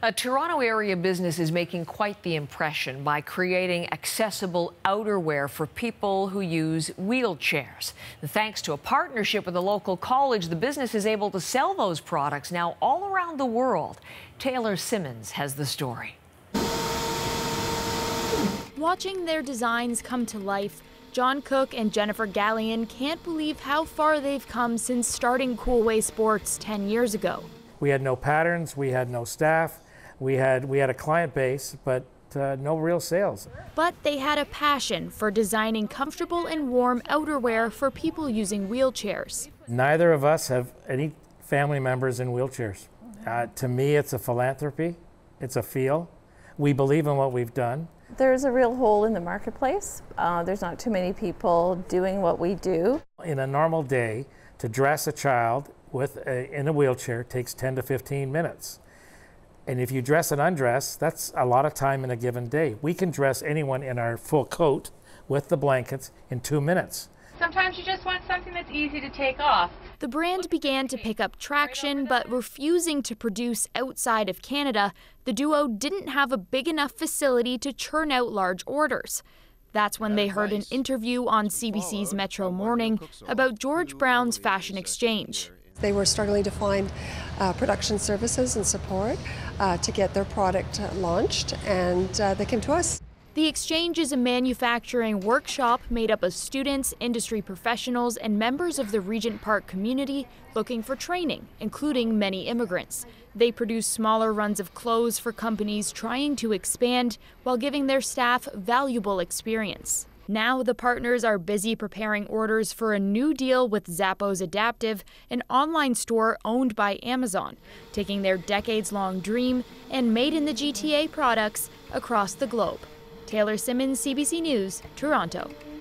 A Toronto area business is making quite the impression by creating accessible outerwear for people who use wheelchairs. Thanks to a partnership with a local college, the business is able to sell those products now all around the world. Taylor Simmons has the story. Watching their designs come to life, John Cook and Jennifer Gallion can't believe how far they've come since starting Koolway Sports 10 years ago. We had no patterns, we had no staff, we had we had a client base, but uh, no real sales. But they had a passion for designing comfortable and warm outerwear for people using wheelchairs. Neither of us have any family members in wheelchairs. Uh, to me, it's a philanthropy. It's a feel. We believe in what we've done. There's a real hole in the marketplace. Uh, there's not too many people doing what we do. In a normal day, to dress a child with a, in a wheelchair takes 10 to 15 minutes. And if you dress and undress, that's a lot of time in a given day. We can dress anyone in our full coat with the blankets in two minutes. Sometimes you just want something that's easy to take off. The brand began to pick up traction, but refusing to produce outside of Canada, the duo didn't have a big enough facility to churn out large orders. That's when they heard an interview on CBC's Metro Morning about George Brown's Fashion Exchange. They were struggling to find uh, production services and support uh, to get their product launched, and uh, they came to us. The exchange is a manufacturing workshop made up of students, industry professionals, and members of the Regent Park community looking for training, including many immigrants. They produce smaller runs of clothes for companies trying to expand while giving their staff valuable experience. Now the partners are busy preparing orders for a new deal with Zappos Adaptive, an online store owned by Amazon, taking their decades long dream and made in the GTA products across the globe. Taylor Simmons, CBC News, Toronto.